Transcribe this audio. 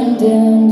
and down.